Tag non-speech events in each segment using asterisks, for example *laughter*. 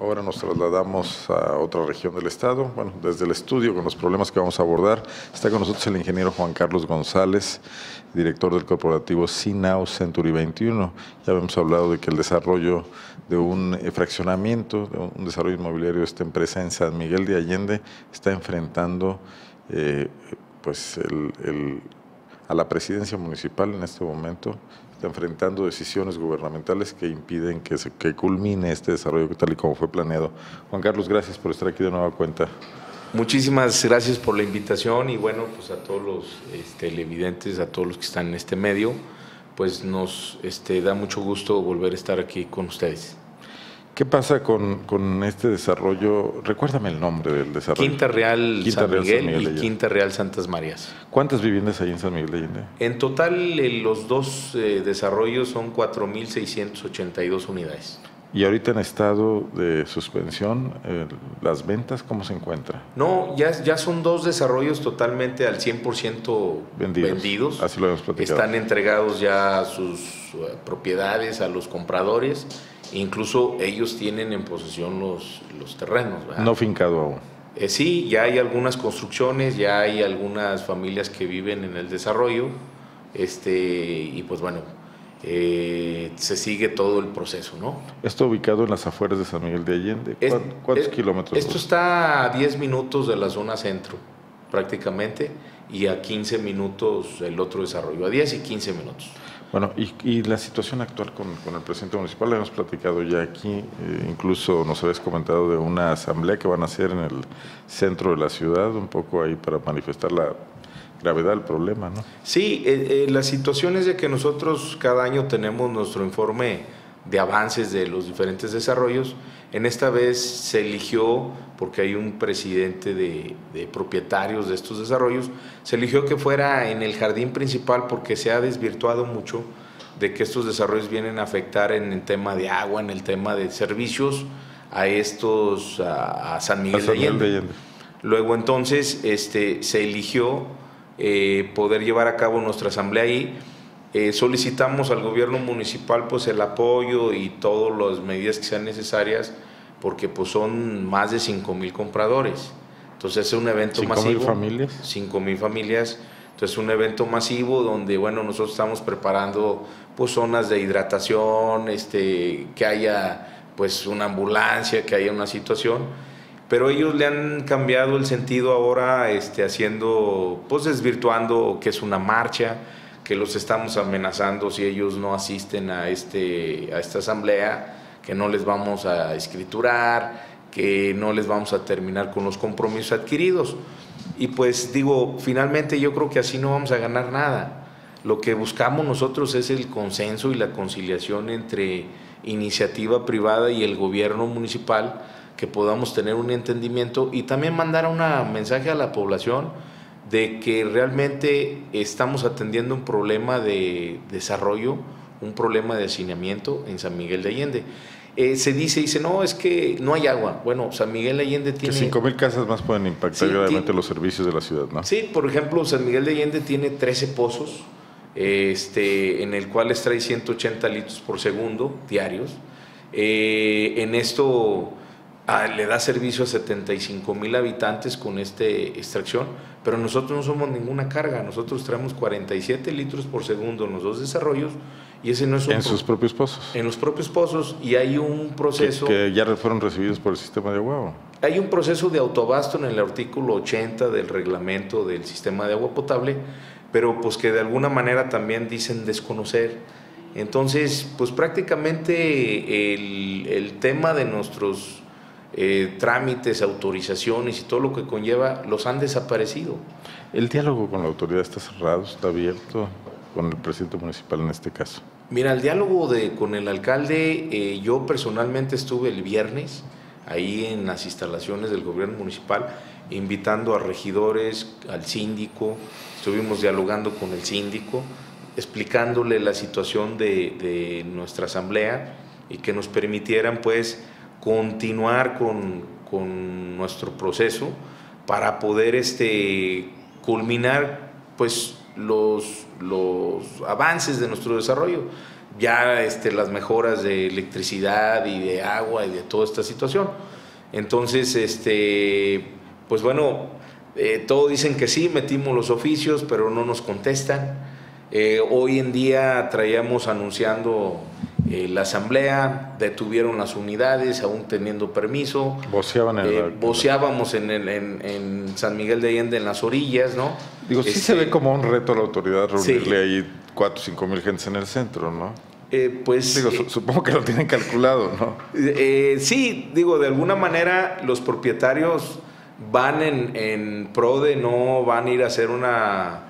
Ahora nos trasladamos a otra región del estado. Bueno, desde el estudio con los problemas que vamos a abordar, está con nosotros el ingeniero Juan Carlos González, director del corporativo Sinau Century 21. Ya hemos hablado de que el desarrollo de un eh, fraccionamiento, de un desarrollo inmobiliario de esta empresa en San Miguel de Allende está enfrentando eh, pues a la presidencia municipal en este momento enfrentando decisiones gubernamentales que impiden que, se, que culmine este desarrollo tal y como fue planeado. Juan Carlos, gracias por estar aquí de nueva cuenta. Muchísimas gracias por la invitación y bueno, pues a todos los este, televidentes, a todos los que están en este medio, pues nos este, da mucho gusto volver a estar aquí con ustedes. ¿Qué pasa con, con, este desarrollo? Recuérdame el nombre del desarrollo. Quinta Real, San, Miguel y Quinta Real Santas Marías. ¿Cuántas viviendas hay en San Miguel de Allende? En total, eh, los dos eh, desarrollos son 4.682 unidades. ¿Y ahorita en estado de suspensión, eh, las ventas cómo se encuentra? No, ya, ya son dos desarrollos totalmente al 100% vendidos. vendidos. Así lo hemos platicado. Están entregados ya sus propiedades a los compradores Incluso ellos tienen en posesión los, los terrenos. No fincado aún. Eh, sí, ya hay algunas construcciones, ya hay algunas familias que viven en el desarrollo, este, y pues bueno, eh, se sigue todo el proceso, ¿no? Está ubicado en las afueras de San Miguel de Allende. ¿Cuántos kilómetros? Esto está a 10 minutos de la zona centro, prácticamente, y a 15 minutos el otro desarrollo, a 10 y 15 minutos. Bueno, y, la situación actual con, el presidente municipal, hemos platicado ya aquí, eh, incluso nos habéis comentado de una asamblea que van a hacer en el centro de la ciudad, un poco ahí para manifestar la gravedad del problema, ¿no? Sí, eh, eh, la situación es de que nosotros cada año tenemos nuestro informe de avances de los diferentes desarrollos. En esta vez se eligió, porque hay un presidente de, propietarios de estos desarrollos, se eligió que fuera en el jardín principal porque se ha desvirtuado mucho de que estos desarrollos vienen a afectar en el tema de agua, en el tema de servicios a estos, a, San Miguel, de, Allende. Luego entonces este, se eligió eh, poder llevar a cabo nuestra asamblea ahí eh, solicitamos al gobierno municipal pues el apoyo y todas las medidas que sean necesarias porque pues son más de 5 mil compradores. Entonces es un evento masivo. mil familias? 5 mil familias. Entonces es un evento masivo donde bueno nosotros estamos preparando pues zonas de hidratación, este, que haya pues una ambulancia, que haya una situación pero ellos le han cambiado el sentido ahora este, haciendo, pues desvirtuando que es una marcha, que los estamos amenazando si ellos no asisten a, este, a esta asamblea, que no les vamos a escriturar, que no les vamos a terminar con los compromisos adquiridos. Y pues digo, finalmente yo creo que así no vamos a ganar nada. Lo que buscamos nosotros es el consenso y la conciliación entre iniciativa privada y el gobierno municipal, que podamos tener un entendimiento y también mandar un mensaje a la población de que realmente estamos atendiendo un problema de desarrollo, un problema de hacinamiento en San Miguel de Allende. Eh, se dice, dice, no, es que no hay agua. Bueno, San Miguel de Allende tiene... Que 5 mil casas más pueden impactar gravemente los servicios de la ciudad, ¿no? Sí, por ejemplo, San Miguel de Allende tiene 13 pozos, este, en el cual extrae 180 litros por segundo diarios. Eh, en esto Ah, le da servicio a 75 mil habitantes con esta extracción, pero nosotros no somos ninguna carga, nosotros traemos 47 litros por segundo en los dos desarrollos y ese no es un... En sus propios pozos. En los propios pozos y hay un proceso... Que, ya fueron recibidos por el sistema de agua. Hay un proceso de autobasto en el artículo 80 del reglamento del sistema de agua potable, pero pues que de alguna manera también dicen desconocer. Entonces, pues prácticamente el, el tema de nuestros eh, trámites, autorizaciones y todo lo que conlleva, los han desaparecido. ¿El diálogo con la autoridad está cerrado, está abierto con el presidente municipal en este caso? Mira, el diálogo de, con el alcalde, eh, yo personalmente estuve el viernes ahí en las instalaciones del gobierno municipal, invitando a regidores, al síndico, estuvimos dialogando con el síndico, explicándole la situación de, de nuestra asamblea y que nos permitieran pues continuar con, nuestro proceso para poder este, culminar pues, los, los avances de nuestro desarrollo. ya este, las mejoras de electricidad y de agua y de toda esta situación. Entonces, este, pues bueno, eh, todos dicen que sí, metimos los oficios, pero no nos contestan. Eh, hoy en día traíamos anunciando eh, la asamblea, detuvieron las unidades, aún teniendo permiso. Voceaban en eh, Voceábamos en, el, en, San Miguel de Allende, en las orillas, ¿no? Digo, sí se ve este, como un reto a la autoridad reunirle ahí 4 o 5 mil gentes en el centro, ¿no? Eh, pues, digo, supongo que lo tienen calculado, ¿no? sí, digo, de alguna manera los propietarios van en, en pro de no van a ir a hacer una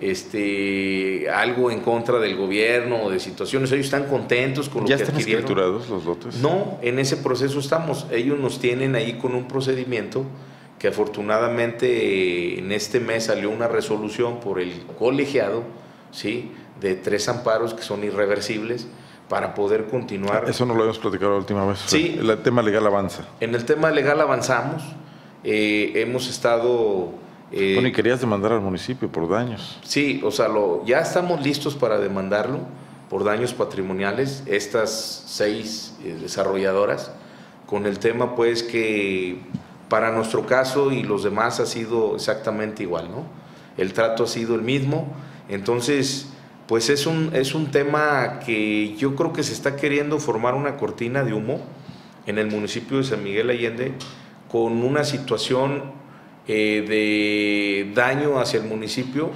este, algo en contra del gobierno o de situaciones. Ellos están contentos con lo ¿Ya que están escriturados los lotes? No, en ese proceso estamos. Ellos nos tienen ahí con un procedimiento que afortunadamente en este mes salió una resolución por el colegiado, ¿sí? De tres amparos que son irreversibles para poder continuar. Eso no lo habíamos platicado la última vez. Sí. El tema legal avanza. En el tema legal avanzamos. Eh, hemos estado eh, bueno, y querías demandar al municipio por daños. Sí, o sea, lo, ya estamos listos para demandarlo por daños patrimoniales, estas seis eh, desarrolladoras, con el tema pues que para nuestro caso y los demás ha sido exactamente igual, ¿no? El trato ha sido el mismo, entonces pues es un, es un tema que yo creo que se está queriendo formar una cortina de humo en el municipio de San Miguel Allende con una situación eh, de daño hacia el municipio,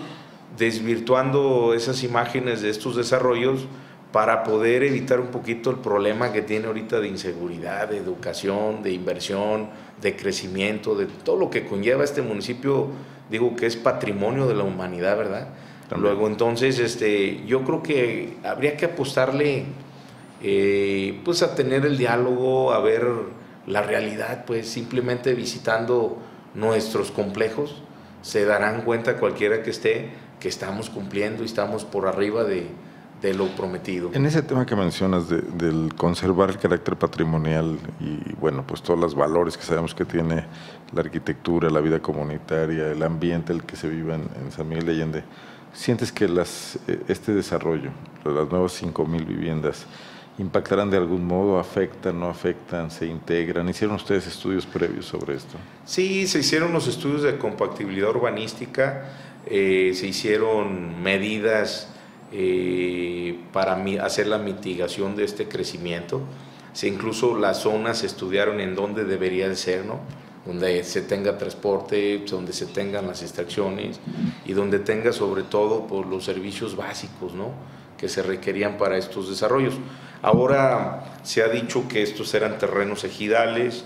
desvirtuando esas imágenes de estos desarrollos para poder evitar un poquito el problema que tiene ahorita de inseguridad, de educación, de inversión, de crecimiento, de todo lo que conlleva este municipio, digo que es patrimonio de la humanidad, ¿verdad? Luego entonces, este, yo creo que habría que apostarle, eh, pues a tener el diálogo, a ver la realidad, pues simplemente visitando nuestros complejos, se darán cuenta cualquiera que esté que estamos cumpliendo y estamos por arriba de, lo prometido. En ese tema que mencionas de, del conservar el carácter patrimonial y bueno, pues todos los valores que sabemos que tiene la arquitectura, la vida comunitaria, el ambiente el que se vive en, San Miguel de Allende, ¿sientes que eh, este desarrollo, las nuevas 5.000 viviendas, impactarán de algún modo, afectan, no afectan, se integran. ¿Hicieron ustedes estudios previos sobre esto? Sí, se hicieron los estudios de compatibilidad urbanística, eh, se hicieron medidas eh, para hacer la mitigación de este crecimiento. Se incluso las zonas se estudiaron en dónde debería de ser, ¿no? donde se tenga transporte, donde se tengan las extracciones y donde tenga sobre todo por pues, los servicios básicos ¿no? que se requerían para estos desarrollos. Ahora se ha dicho que estos eran terrenos ejidales,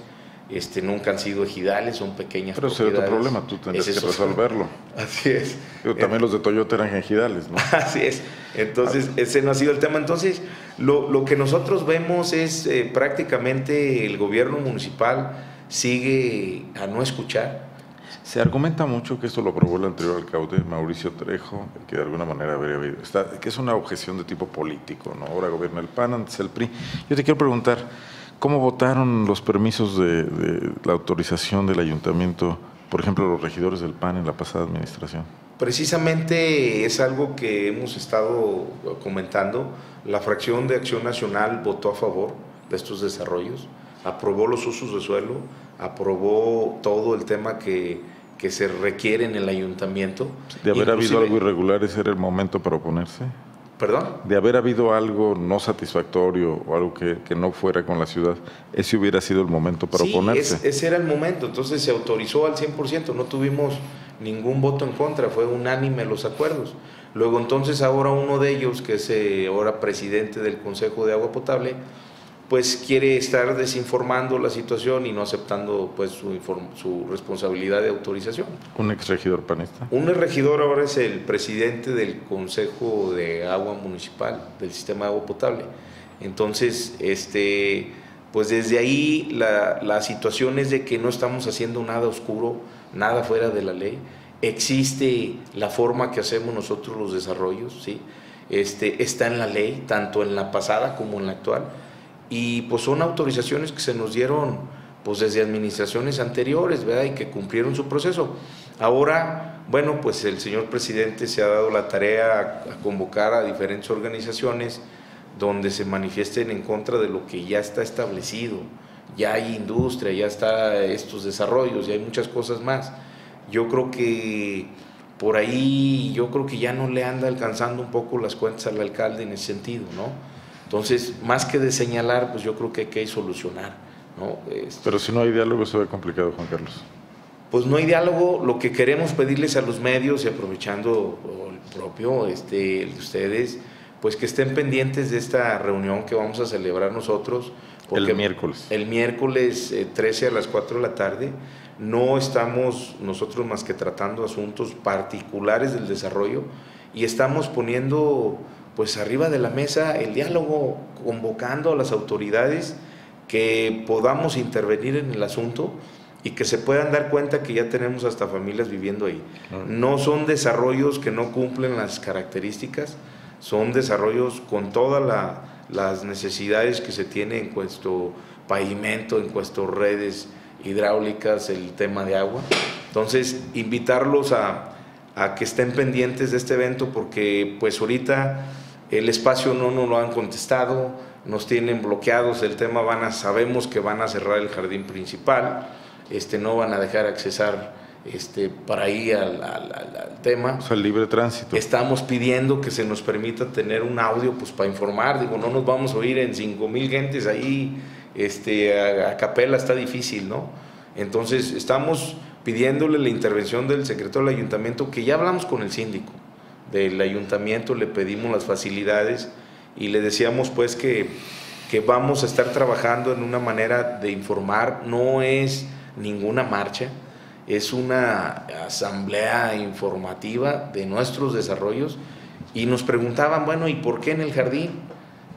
este, nunca han sido ejidales, son pequeñas Pero ese es otro problema, tú tendrás que *laughs* resolverlo. Así es. también los de Toyota eran ejidales, ¿no? *laughs* Así es. Entonces, ese no ha sido el tema. Entonces, lo, lo que nosotros vemos es eh, prácticamente el gobierno municipal sigue a no escuchar se argumenta mucho que esto lo aprobó el anterior alcalde, Mauricio Trejo, que de alguna manera habría habido, que es una objeción de tipo político, ¿no? Ahora gobierna el PAN, antes el PRI. Yo te quiero preguntar, ¿cómo votaron los permisos de, la autorización del ayuntamiento, por ejemplo, los regidores del PAN en la pasada administración? Precisamente es algo que hemos estado comentando. La fracción de Acción Nacional votó a favor de estos desarrollos, aprobó los usos de suelo, aprobó todo el tema que que se requiere en el ayuntamiento. De haber habido algo irregular, ese era el momento para oponerse. ¿Perdón? De haber habido algo no satisfactorio o algo que, no fuera con la ciudad, ese hubiera sido el momento para oponerse. Sí, ese era el momento, entonces se autorizó al 100%, no tuvimos ningún voto en contra, fue unánime los acuerdos. Luego entonces ahora uno de ellos, que es eh, ahora presidente del Consejo de Agua Potable, pues quiere estar desinformando la situación y no aceptando pues su, su responsabilidad de autorización. ¿Un ex regidor panista? Un regidor ahora es el presidente del Consejo de Agua Municipal, del Sistema de Agua Potable. Entonces, este, pues desde ahí la, la situación es de que no estamos haciendo nada oscuro, nada fuera de la ley. Existe la forma que hacemos nosotros los desarrollos, ¿sí? Este, está en la ley, tanto en la pasada como en la actual y pues son autorizaciones que se nos dieron pues desde administraciones anteriores, ¿verdad? Y que cumplieron su proceso. Ahora, bueno, pues el señor presidente se ha dado la tarea a, convocar a diferentes organizaciones donde se manifiesten en contra de lo que ya está establecido. Ya hay industria, ya está estos desarrollos, ya hay muchas cosas más. Yo creo que por ahí, yo creo que ya no le anda alcanzando un poco las cuentas al alcalde en ese sentido, ¿no? Entonces, más que de señalar, pues yo creo que hay que solucionar, ¿no? Este Pero si no hay diálogo, se ve complicado, Juan Carlos. Pues no hay diálogo, lo que queremos pedirles a los medios y aprovechando el propio este, de ustedes, pues que estén pendientes de esta reunión que vamos a celebrar nosotros. Porque el miércoles. El miércoles 13 eh, a las 4 de la tarde. No estamos nosotros más que tratando asuntos particulares del desarrollo y estamos poniendo pues arriba de la mesa el diálogo, convocando a las autoridades que podamos intervenir en el asunto y que se puedan dar cuenta que ya tenemos hasta familias viviendo ahí. Ah. No son desarrollos que no cumplen las características, son desarrollos con todas las necesidades que se tiene en cuanto pavimento, en cuanto redes hidráulicas, el tema de agua. Entonces, invitarlos a, que estén pendientes de este evento porque pues ahorita el espacio no nos lo han contestado, nos tienen bloqueados el tema, van a, sabemos que van a cerrar el jardín principal, este, no van a dejar accesar este, para ir al, tema. O sea, el libre tránsito. Estamos pidiendo que se nos permita tener un audio pues, para informar. Digo, no nos vamos a oír en 5 mil gentes ahí, este, a, capela está difícil, ¿no? Entonces, estamos pidiéndole la intervención del secretario del ayuntamiento, que ya hablamos con el síndico del ayuntamiento, le pedimos las facilidades y le decíamos pues que, que vamos a estar trabajando en una manera de informar, no es ninguna marcha, es una asamblea informativa de nuestros desarrollos. Y nos preguntaban, bueno, ¿y por qué en el jardín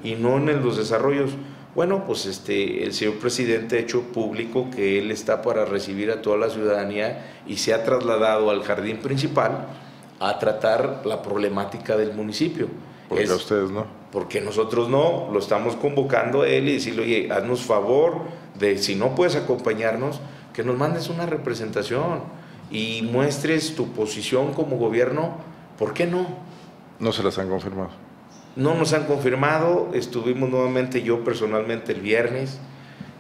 y no en los desarrollos? Bueno, pues este, el señor presidente ha hecho público que él está para recibir a toda la ciudadanía y se ha trasladado al jardín principal a tratar la problemática del municipio. Porque a ustedes no. Porque nosotros no, lo estamos convocando a él y decirle, oye, haznos favor de si no puedes acompañarnos, que nos mandes una representación y muestres tu posición como gobierno, ¿por qué no? No se las han confirmado. No nos han confirmado, estuvimos nuevamente yo personalmente el viernes,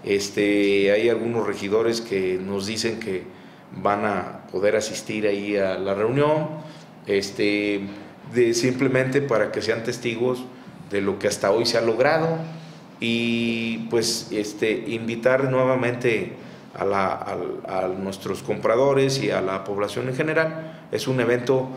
este, hay algunos regidores que nos dicen que van a poder asistir ahí a la reunión, este, de, simplemente para que sean testigos de lo que hasta hoy se ha logrado y pues este, invitar nuevamente a, nuestros compradores y a la población en general. Es un evento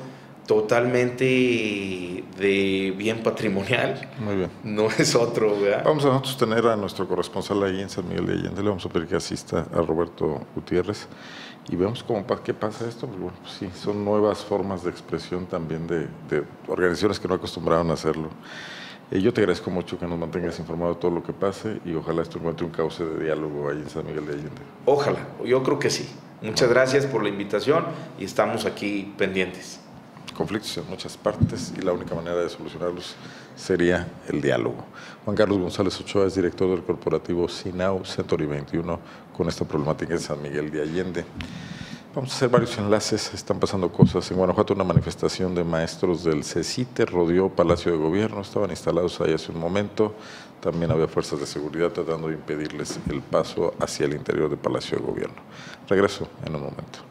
totalmente de bien patrimonial. Muy bien. No es otro, Vamos a nosotros tener a nuestro corresponsal ahí en San Miguel de Allende. Le vamos a pedir que asista a Roberto Gutiérrez y vemos cómo, qué pasa esto. Pues sí, son nuevas formas de expresión también de, de organizaciones que no acostumbraron a hacerlo. Eh, yo te agradezco mucho que nos mantengas informado de todo lo que pase y ojalá esto encuentre un cauce de diálogo ahí en San Miguel de Allende. Ojalá, yo creo que sí. Muchas gracias por la invitación y estamos aquí pendientes. Conflictos en muchas partes y la única manera de solucionarlos sería el diálogo. Juan Carlos González Ochoa es director del corporativo Sinau Century 21 con esta problemática en San Miguel de Allende. Vamos a hacer varios enlaces, están pasando cosas. En Guanajuato una manifestación de maestros del CECITE rodeó Palacio de Gobierno, estaban instalados ahí hace un momento. También había fuerzas de seguridad tratando de impedirles el paso hacia el interior del Palacio de Gobierno. Regreso en un momento.